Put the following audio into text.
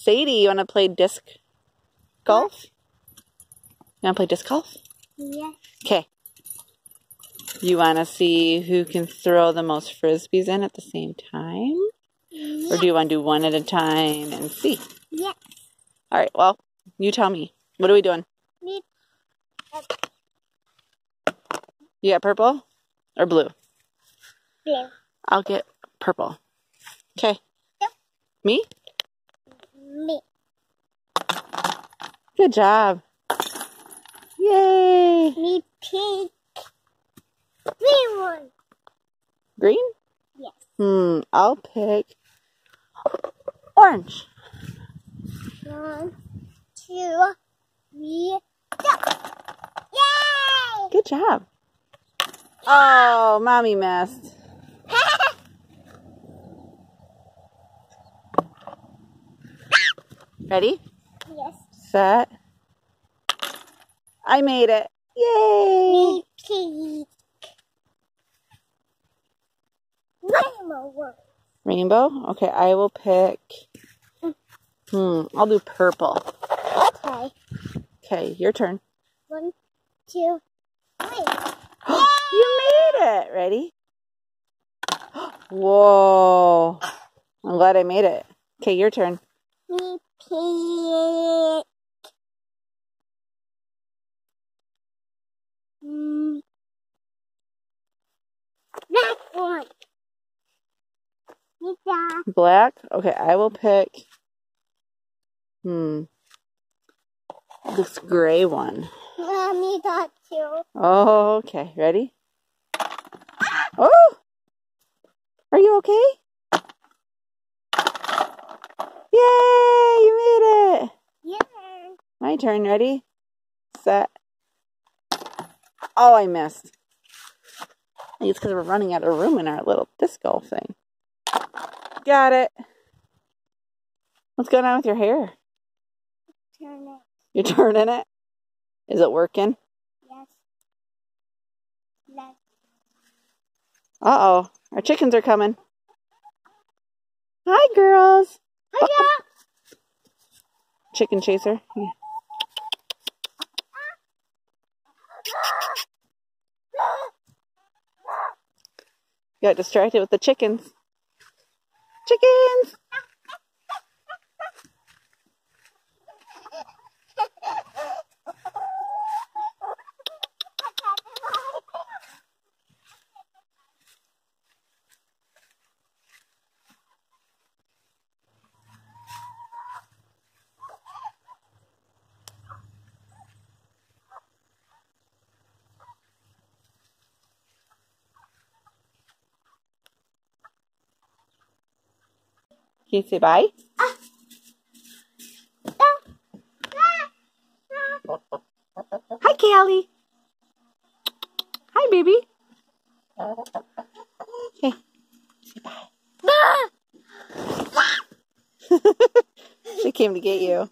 Saydee, you want to play disc golf? You want to play disc golf? Yes. Okay. You want to see who can throw the most frisbees in at the same time? Or do you want to do one at a time and see? Yes. All right, well, you tell me. What are we doing? Me. You got purple or blue? Blue. I'll get purple. Okay. Yep. Me. Good job. Yay. Me pink. Green one. Green? Yes. Hmm, I'll pick orange. One, two, three, go. Yay! Good job. Oh, mommy missed. Ready? Set. I made it. Yay. Me. Rainbow. Rainbow? Okay, I will pick. Hmm, I'll do purple. Okay. Okay, your turn. One, two, three. you made it. Ready? Whoa. I'm glad I made it. Okay, your turn. Me pink. Mm. Black one. Me da. Black? Okay, I will pick. Hmm. This gray one. Me da too. Oh, okay. Ready? Oh! Are you okay? Yay! You made it! Yeah. My turn. Ready? Set. Oh, I missed. I think it's because we're running out of room in our little disco thing. Got it. What's going on with your hair? Turn it. You're turning it? Is it working? Yes. Left. Uh oh. Our chickens are coming. Hi, girls. Hiya! Chicken chaser. Yeah. Got distracted with the chickens. Chickens! Can you say bye? Hi, Callie. Hi, baby. Okay. Say bye. she came to get you.